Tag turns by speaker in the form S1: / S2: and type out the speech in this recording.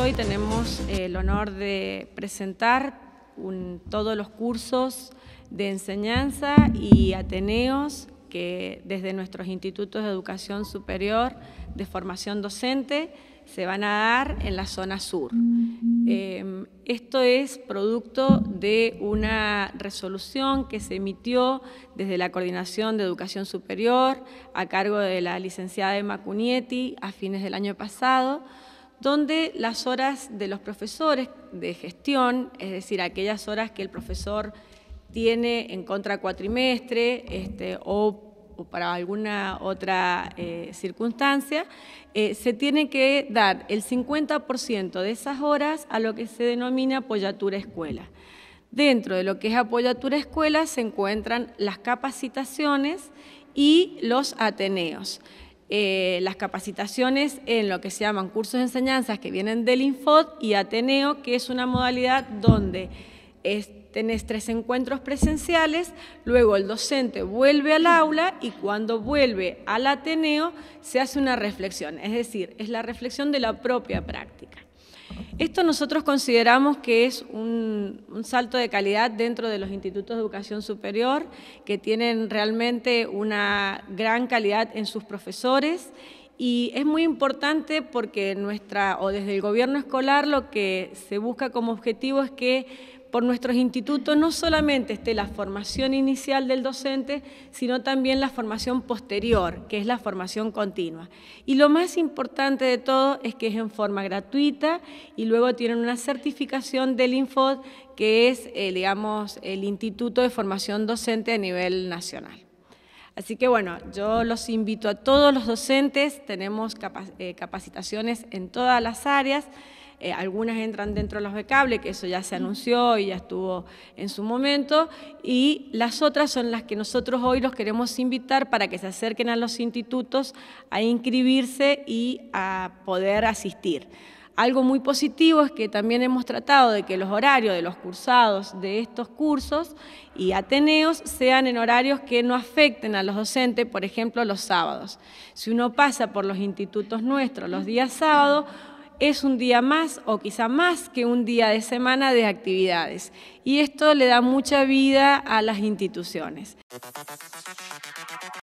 S1: Hoy tenemos el honor de presentar todos los cursos de enseñanza y ateneos que desde nuestros institutos de educación superior de formación docente se van a dar en la zona sur. Em, esto es producto de una resolución que se emitió desde la Coordinación de Educación Superior a cargo de la licenciada Emma Cunietti a fines del año pasado, donde las horas de los profesores de gestión, es decir, aquellas horas que el profesor tiene en contra cuatrimestre este, o para alguna otra eh, circunstancia, eh, se tiene que dar el 50% de esas horas a lo que se denomina apoyatura escuela. Dentro de lo que es apoyatura escuela se encuentran las capacitaciones y los ateneos. Eh, las capacitaciones en lo que se llaman cursos de enseñanzas que vienen del Infod y Ateneo, que es una modalidad donde tenés tres encuentros presenciales, luego el docente vuelve al aula y cuando vuelve al Ateneo se hace una reflexión, es decir, es la reflexión de la propia práctica. Esto nosotros consideramos que es un, salto de calidad dentro de los institutos de educación superior, que tienen realmente una gran calidad en sus profesores y es muy importante porque nuestra, o desde el gobierno escolar, lo que se busca como objetivo es que por nuestros institutos no solamente esté la formación inicial del docente, sino también la formación posterior, que es la formación continua. Y lo más importante de todo es que es en forma gratuita y luego tienen una certificación del Infod, que es, eh, digamos, el Instituto de Formación Docente a nivel nacional. Así que bueno, yo los invito a todos los docentes, tenemos eh, capacitaciones en todas las áreas, eh, algunas entran dentro de los becables, que eso ya se anunció y ya estuvo en su momento, y las otras son las que nosotros hoy los queremos invitar para que se acerquen a los institutos a inscribirse y a poder asistir. Algo muy positivo es que también hemos tratado de que los horarios de los cursados de estos cursos y ateneos sean en horarios que no afecten a los docentes, por ejemplo, los sábados. Si uno pasa por los institutos nuestros los días sábados, es un día más o quizá más que un día de semana de actividades. Y esto le da mucha vida a las instituciones.